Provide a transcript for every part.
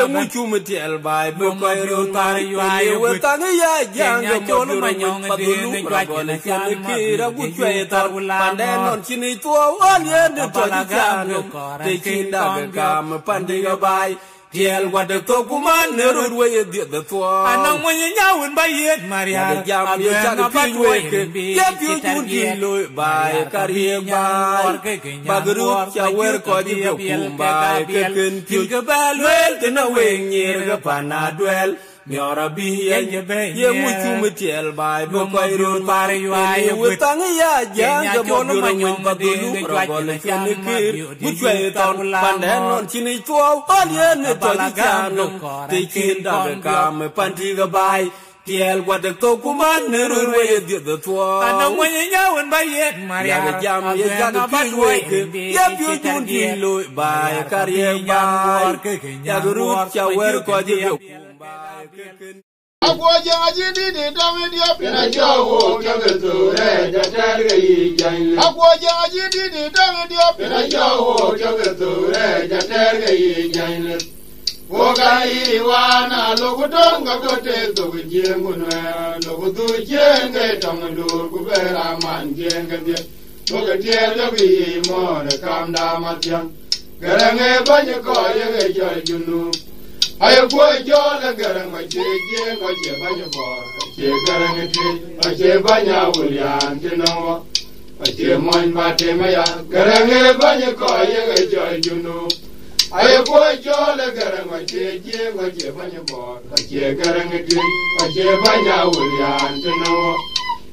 ye mu chu mi tiel bai bu ko ro tar yu ye we tang ya jang ga mo ru ma nyong pa du lu ra chen ki ra bu chwe tar pan de non chi ni to wan ye de to cha no te chin da ga kam pan de ga bai Tiel wada to kuman ne rod we ye diet the twa. Anang mo nya nyawin ba yet Maria. Ya jam ye cha de pi we ke. Ya pi tu di loy bai karie bai. Bagru cha wer ko di ko kum bai ke ken pi ke bal wel te na we nyer ga pana Nyora bi ye ye mu chu mi tiel bai bo ko ro pare yu ai ye tang ya jang ga mo no ma nyong ba du lu ro go le ni kir. bu chwe ton pan de non chi ni chuo pan ye ne to di cha no te chin da ga me pan ti ga bai. Tiel wa de to kuman ne ru we ye di de twa. Anang mo nya nyawin ba yet Maria. Ya ga jam ye ja ga pi we ke. Ya pi tu di lo bai kar ye bai. Ya ga ru cha wer ko di ko bai Agwaja ajidi di dami di apina jawo kabe ture jatel ga yi jain. Agwaja ajidi di dami di apina jawo kabe ture jatel ga yi jain. Woka yi wana loku donga kote doku jengu nwe loku du jenge tonga dur kubera man jenge di. Loku tiel doku yi mo ne kam da matyan. Gerenge banyo koye ge jol junub. Ayo kwe jole garang ma che je ma che banya bor che garang che ma che banya wulian che no ma che mon ba te ma ya garang e banya ko ye ge jo junu Ayo kwe jole garang ma che je ma che banya bor che garang che ma che banya wulian che no Ache mon ba te ma ya garang e banya ko ye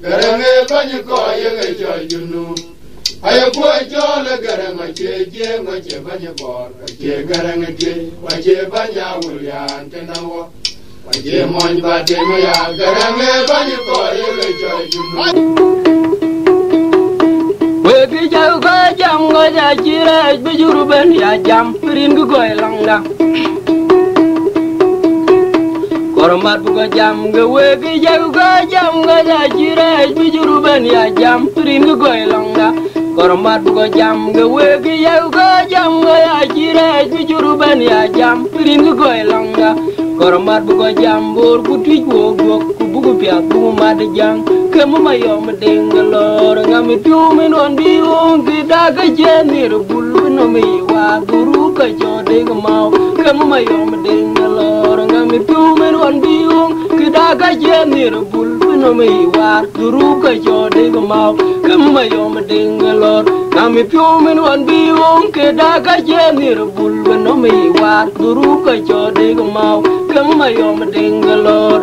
garanga e banyi ko yenge cho junu Ayo ko e cho le garanga che je ma che banya bor. E che garanga che wa che banya wulian tena wo wa che mon ba te no ya. Garanga banya ko yenge cho junu we bi jau ko jam ga ja chira bi juru ben ya jam pirin gu goy langda Koromat buka jam ga wegi jau ga jam ga ja chira bujuru ben ya jam pirin gu goy langda Koromat buka jam ga wegi jau ga jam ga ja chira bujuru ben ya jam pirin gu goy langda Koromat buka jam bor ku twij wo gok ku buku piat ma de jang ke mu ma yo me ding ga lor nga mi tu Kemu mayom dengalor ngami tumin on biung kita ka jenir bulu no mi wa guru ka jo de ga mau mi mayom dengalor ngami tumin on biung kita ka jenir bulu no mi wa guru ka jode mau Kemu mayom dengalor ngami tumin on biung da ka jenir bulu no mi wa guru ka jode mau Kemu mayom dengalor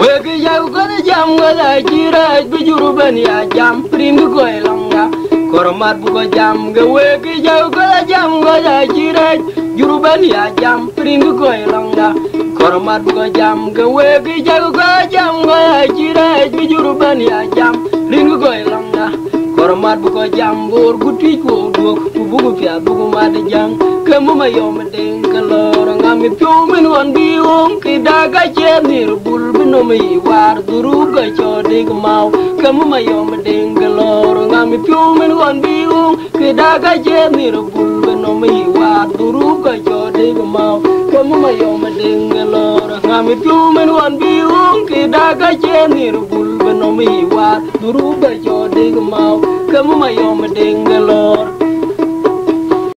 Wegi jau kada jam gada jira bujuru ben ya jam prim go elanga Koromat buko jam ga wegi jau kada jam gada jira juru ben ya jam prim go elanga Koromat buko jam ga wegi jau kada jam gada jira bujuru ben ya jam prim go elanga Koromat buko jam, bor guti ko duk bugu pia bugu mad jang. Kemu mayom deng kalor ngami piumin wan biung Kidaga chenir bul no mi war duru ga cho chodig mau. Kemu mayom deng kalor ngami piumin wan biung. Ke da ga je mi war duru ga cho chodig mau. Kemu mayom deng kalor ngami piumin wan biung. Ke da ga je mi war duru ga cho chodig mau. Kemu mayom deng galor